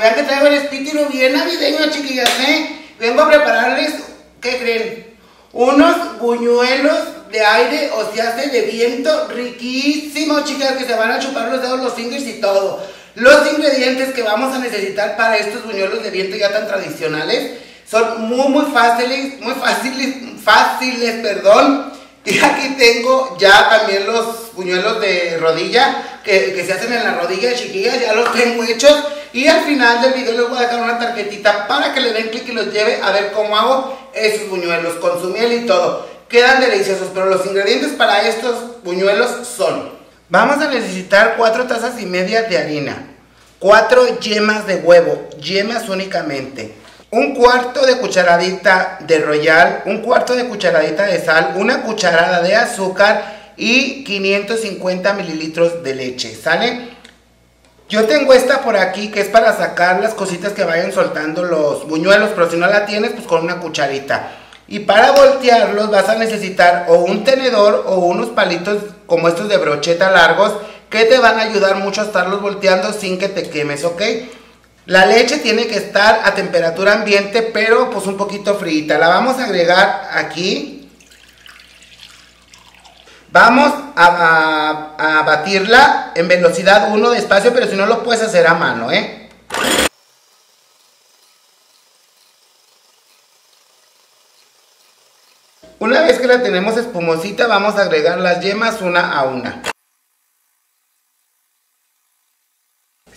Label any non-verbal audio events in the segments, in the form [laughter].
vean que traigo el espíritu bien navideño, chiquillas, ¿eh? Vengo a prepararles, ¿qué creen? Unos buñuelos de aire o se hace de viento riquísimos, chicas, que se van a chupar los dedos, los fingers y todo. Los ingredientes que vamos a necesitar para estos buñuelos de viento ya tan tradicionales son muy, muy fáciles, muy fáciles, fáciles, perdón. Y aquí tengo ya también los buñuelos de rodilla que, que se hacen en la rodilla, chiquillas, ya los tengo hechos. Y al final del video les voy a dejar una tarjetita para que le den clic y los lleve a ver cómo hago esos buñuelos con su miel y todo. Quedan deliciosos, pero los ingredientes para estos buñuelos son... Vamos a necesitar 4 tazas y media de harina, 4 yemas de huevo, yemas únicamente, un cuarto de cucharadita de royal, un cuarto de cucharadita de sal, una cucharada de azúcar y 550 mililitros de leche, ¿sale? Yo tengo esta por aquí que es para sacar las cositas que vayan soltando los buñuelos, pero si no la tienes, pues con una cucharita. Y para voltearlos vas a necesitar o un tenedor o unos palitos como estos de brocheta largos que te van a ayudar mucho a estarlos volteando sin que te quemes, ¿ok? La leche tiene que estar a temperatura ambiente, pero pues un poquito frita. La vamos a agregar aquí. Vamos a, batirla en velocidad 1 despacio, pero si no lo puedes hacer a mano, ¿eh? Una vez que la tenemos espumosita, vamos a agregar las yemas una a una.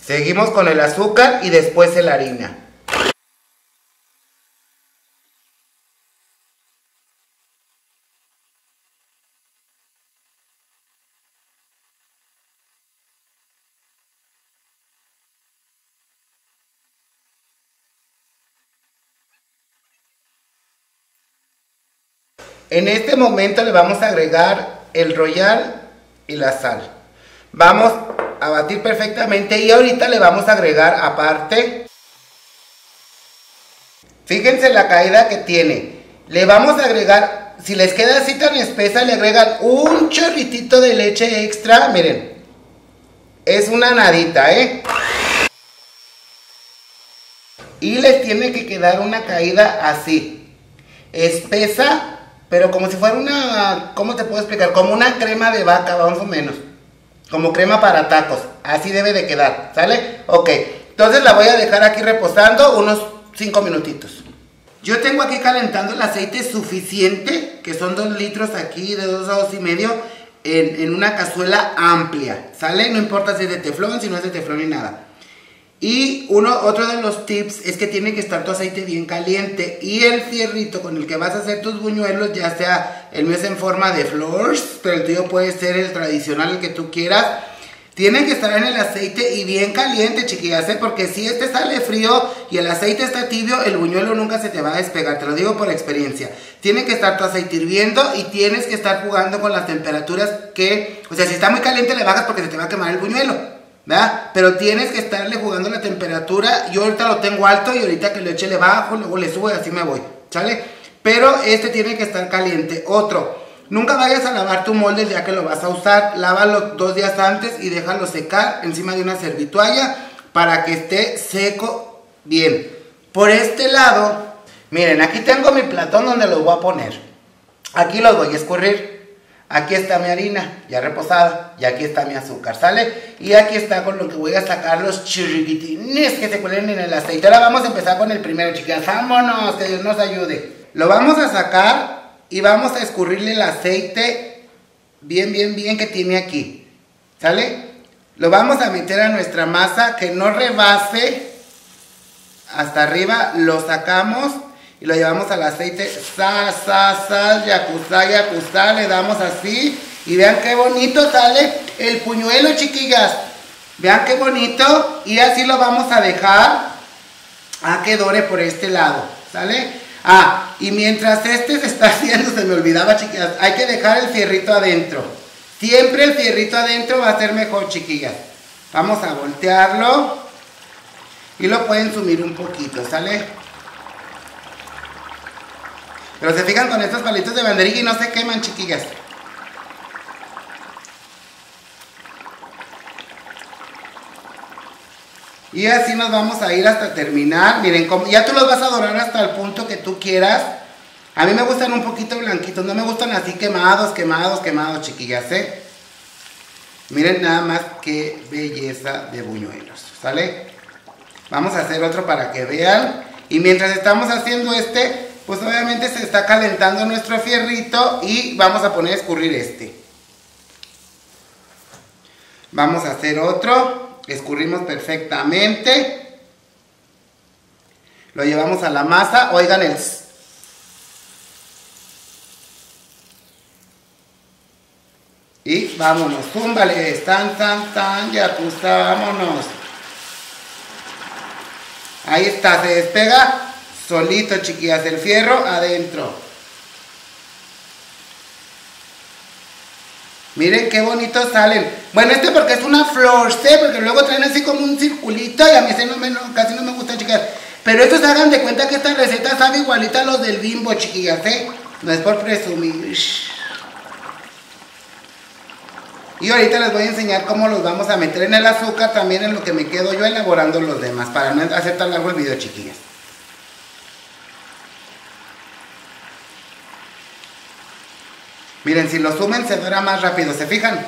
Seguimos con el azúcar y después la harina. En este momento le vamos a agregar el royal y la sal. Vamos a batir perfectamente y ahorita le vamos a agregar aparte. Fíjense la caída que tiene. Le vamos a agregar, si les queda así tan espesa, le agregan un chorritito de leche extra. Miren, es una nadita, ¿eh? Y les tiene que quedar una caída así. Espesa pero como si fuera una, ¿cómo te puedo explicar? Como una crema de vaca, vamos o menos. Como crema para tacos. Así debe de quedar, ¿sale? Ok. Entonces la voy a dejar aquí reposando unos 5 minutitos. Yo tengo aquí calentando el aceite suficiente, que son 2 litros aquí, de 2 a 2 y medio, en, en una cazuela amplia, ¿sale? No importa si es de teflón, si no es de teflón ni nada. Y uno, otro de los tips es que tiene que estar tu aceite bien caliente y el fierrito con el que vas a hacer tus buñuelos, ya sea el mío es en forma de flores, pero el tuyo puede ser el tradicional, el que tú quieras. Tiene que estar en el aceite y bien caliente, chiquillas, ¿eh? porque si este sale frío y el aceite está tibio, el buñuelo nunca se te va a despegar, te lo digo por experiencia. Tiene que estar tu aceite hirviendo y tienes que estar jugando con las temperaturas que, o sea, si está muy caliente le bajas porque se te va a quemar el buñuelo. Pero tienes que estarle jugando la temperatura. Yo ahorita lo tengo alto y ahorita que le eche le bajo, luego le subo y así me voy, ¿sale? Pero este tiene que estar caliente. Otro, nunca vayas a lavar tu molde ya que lo vas a usar. Lávalo dos días antes y déjalo secar encima de una servitualla para que esté seco bien. Por este lado, miren, aquí tengo mi platón donde los voy a poner. Aquí los voy a escurrir. Aquí está mi harina ya reposada y aquí está mi azúcar, ¿sale? Y aquí está con lo que voy a sacar los chirriquitines que se cuelen en el aceite. Ahora vamos a empezar con el primero, chicas. Vámonos, que Dios nos ayude. Lo vamos a sacar y vamos a escurrirle el aceite bien, bien, bien que tiene aquí, ¿sale? Lo vamos a meter a nuestra masa que no rebase hasta arriba, lo sacamos y lo llevamos al aceite, sa, sa, sa, yakuza, yakuza, le damos así y vean qué bonito sale el puñuelo, chiquillas. Vean qué bonito y así lo vamos a dejar a que dore por este lado, ¿sale? Ah, y mientras este se está [laughs] haciendo, se me olvidaba, chiquillas, hay que dejar el fierrito adentro. Siempre el fierrito adentro va a ser mejor, chiquillas. Vamos a voltearlo y lo pueden sumir un poquito, ¿sale? Pero se fijan con estos palitos de banderilla y no se queman, chiquillas. Y así nos vamos a ir hasta terminar. Miren, ya tú los vas a dorar hasta el punto que tú quieras. A mí me gustan un poquito blanquitos, no me gustan así quemados, quemados, quemados, chiquillas, ¿eh? Miren nada más qué belleza de buñuelos, ¿sale? Vamos a hacer otro para que vean. Y mientras estamos haciendo este, pues obviamente se está calentando nuestro fierrito y vamos a poner a escurrir este. Vamos a hacer otro, escurrimos perfectamente. Lo llevamos a la masa, oigan el... Y vámonos, túmbale, tan, tan, tan, ya pues vámonos. Ahí está, se despega solito, chiquillas, el fierro adentro. Miren qué bonitos salen. Bueno, este porque es una flor, ¿sí? Porque luego traen así como un circulito y a mí casi no me gusta, chicas. Pero estos hagan de cuenta que esta receta sabe igualita a los del bimbo, chiquillas, ¿eh? No es por presumir. Y ahorita les voy a enseñar cómo los vamos a meter en el azúcar, también en lo que me quedo yo elaborando los demás, para no hacer tan largo el video, chiquillas. Miren, si lo sumen se dora más rápido, ¿se fijan?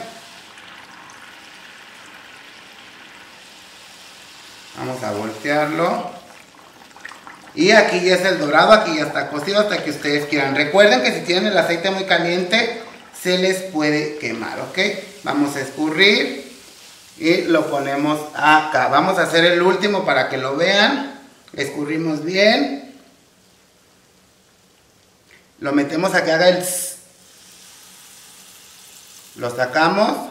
Vamos a voltearlo. Y aquí ya es el dorado, aquí ya está cocido hasta que ustedes quieran. Recuerden que si tienen el aceite muy caliente, se les puede quemar, ¿ok? Vamos a escurrir y lo ponemos acá. Vamos a hacer el último para que lo vean. Escurrimos bien. Lo metemos a que haga el lo sacamos.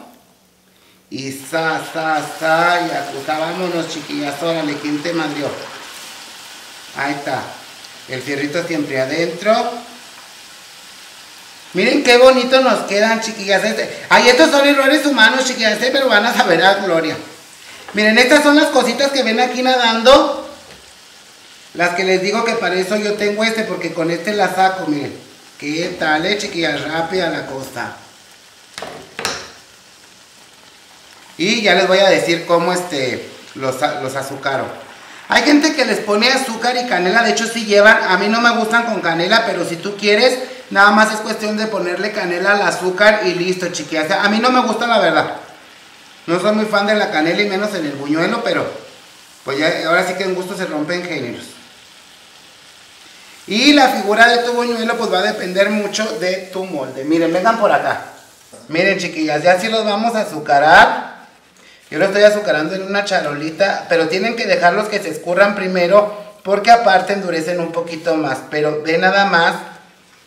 Y sa, sa, sa, y acusa, vámonos chiquillas, órale, ¿quién te madrió? Ahí está. El fierrito siempre adentro. Miren qué bonito nos quedan, chiquillas. Este. Ay, estos son errores humanos, chiquillas, este, pero van a saber a gloria. Miren, estas son las cositas que ven aquí nadando. Las que les digo que para eso yo tengo este, porque con este la saco, miren. ¿Qué tal, eh, chiquillas? Rápida la cosa. Y ya les voy a decir cómo este, los, los azucaro. Hay gente que les pone azúcar y canela, de hecho sí llevan, a mí no me gustan con canela, pero si tú quieres, nada más es cuestión de ponerle canela al azúcar y listo, chiquillas. A mí no me gusta la verdad. No soy muy fan de la canela y menos en el buñuelo, pero pues ya ahora sí que en gusto se rompen géneros. Y la figura de tu buñuelo pues va a depender mucho de tu molde. Miren, vengan por acá. Miren chiquillas, ya sí los vamos a azucarar. Yo lo estoy azucarando en una charolita, pero tienen que dejarlos que se escurran primero porque aparte endurecen un poquito más. Pero ve nada más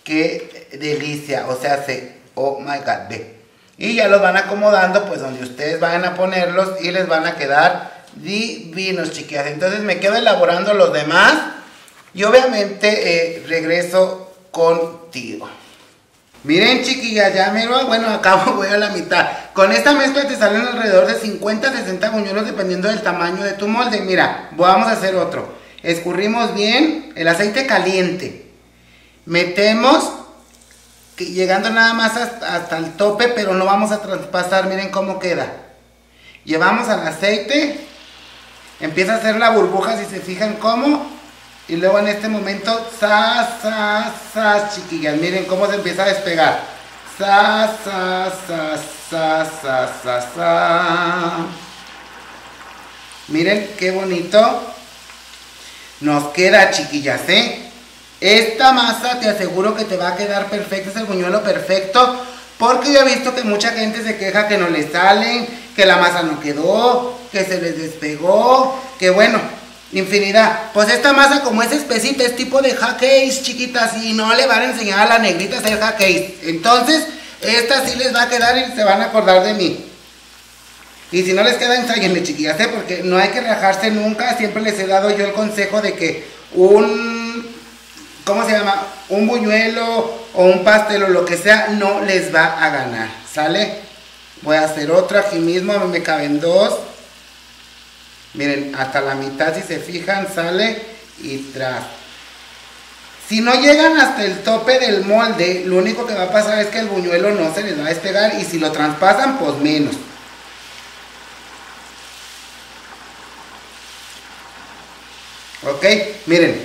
qué delicia, o sea, se, oh my god, ve. Y ya los van acomodando pues donde ustedes vayan a ponerlos y les van a quedar divinos, chiquillas. Entonces me quedo elaborando los demás y obviamente eh, regreso contigo. Miren chiquillas, ya miro, bueno, acabo, [laughs] voy a la mitad. Con esta mezcla te salen alrededor de 50, 60 buñuelos dependiendo del tamaño de tu molde. Mira, vamos a hacer otro. Escurrimos bien el aceite caliente. Metemos, llegando nada más hasta, hasta el tope, pero no vamos a traspasar, miren cómo queda. Llevamos al aceite, empieza a hacer la burbuja, si se fijan cómo y luego en este momento, sa, sa, sa, chiquillas. Miren cómo se empieza a despegar. Sa, sa, sa, sa, sa, sa. Miren qué bonito nos queda, chiquillas, ¿eh? Esta masa te aseguro que te va a quedar perfecta, es el buñuelo perfecto. Porque yo he visto que mucha gente se queja que no le salen, que la masa no quedó, que se les despegó, que bueno, Infinidad. Pues esta masa como es espesita, es tipo de hackeys chiquitas y no le van a enseñar a la negrita a hacer hackeys. Entonces, esta sí les va a quedar y se van a acordar de mí. Y si no les queda, ensáyenle chiquillas, ¿eh? porque no hay que rajarse nunca. Siempre les he dado yo el consejo de que un, ¿cómo se llama? Un buñuelo o un pastel o lo que sea no les va a ganar, ¿sale? Voy a hacer otra aquí mismo, a mí me caben dos. Miren, hasta la mitad si se fijan sale y tras. Si no llegan hasta el tope del molde, lo único que va a pasar es que el buñuelo no se les va a despegar y si lo traspasan, pues menos. ¿Ok? Miren,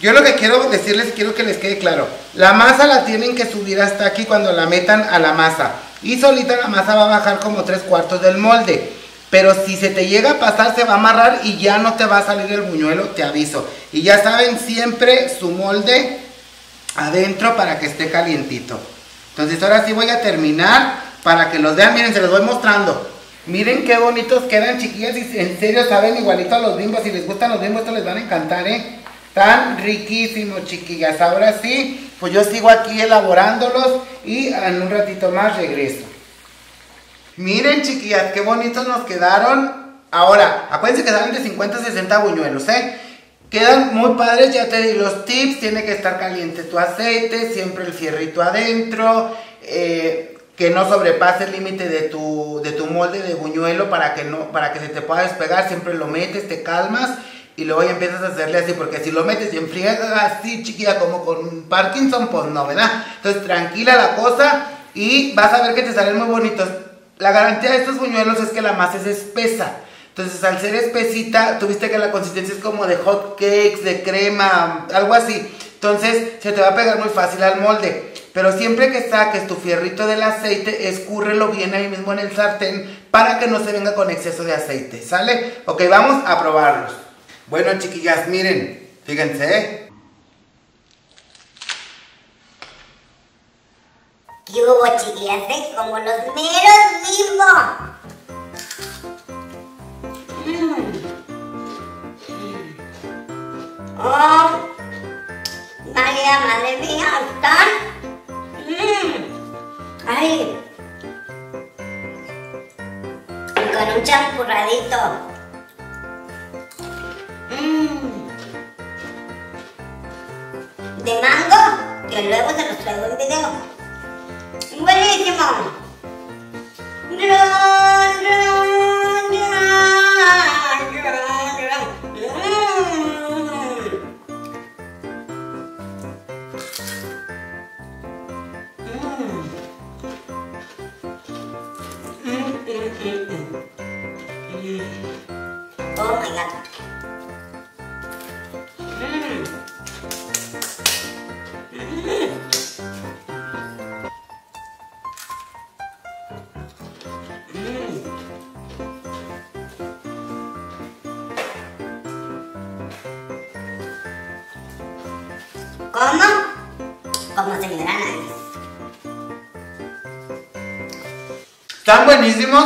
yo lo que quiero decirles, quiero que les quede claro. La masa la tienen que subir hasta aquí cuando la metan a la masa. Y solita la masa va a bajar como tres cuartos del molde. Pero si se te llega a pasar, se va a amarrar y ya no te va a salir el buñuelo, te aviso. Y ya saben, siempre su molde adentro para que esté calientito. Entonces ahora sí voy a terminar para que los vean. Miren, se los voy mostrando. Miren qué bonitos quedan, chiquillas. Y en serio saben igualito a los bimbos. Si les gustan los bimbos, estos les van a encantar, ¿eh? Tan riquísimos, chiquillas. Ahora sí, pues yo sigo aquí elaborándolos y en un ratito más regreso. Miren, chiquillas, qué bonitos nos quedaron. Ahora, acuérdense que dan de 50 a 60 buñuelos, ¿eh? Quedan muy padres, ya te di los tips. Tiene que estar caliente tu aceite, siempre el fierrito adentro. Eh, que no sobrepase el límite de tu, de tu molde de buñuelo para que, no, para que se te pueda despegar. Siempre lo metes, te calmas y luego ya empiezas a hacerle así, porque si lo metes y enfrías así, chiquilla, como con Parkinson, pues no, ¿verdad? Entonces tranquila la cosa y vas a ver que te salen muy bonitos. La garantía de estos buñuelos es que la masa es espesa. Entonces al ser espesita, tuviste que la consistencia es como de hot cakes, de crema, algo así. Entonces se te va a pegar muy fácil al molde. Pero siempre que saques tu fierrito del aceite, escúrrelo bien ahí mismo en el sartén para que no se venga con exceso de aceite, ¿sale? Ok, vamos a probarlos. Bueno, chiquillas, miren, fíjense, ¿eh? ¿Qué hubo, chiquillas? ¿Eh? Como los meros bimbo. Mm. Oh, María, madre mía, están. Mm. Ay. Y con un champurradito. Mm. De mango, que luego se los traigo en video. болейте, мама. Да. ¿Cómo? Como señora Nice. Están buenísimos.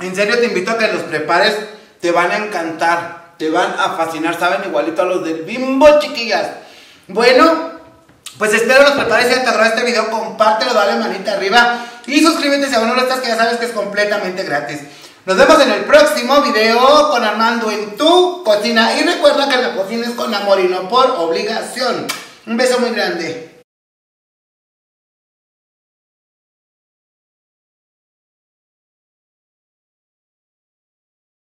En serio te invito a que los prepares. Te van a encantar. Te van a fascinar. Saben igualito a los del bimbo, chiquillas. Bueno, pues espero los prepares. Si te agradó este video, compártelo, dale manita arriba. Y suscríbete si aún no lo estás, que ya sabes que es completamente gratis. Nos vemos en el próximo video con Armando en tu cocina. Y recuerda que la cocina es con amor y no por obligación. Un beso muy grande.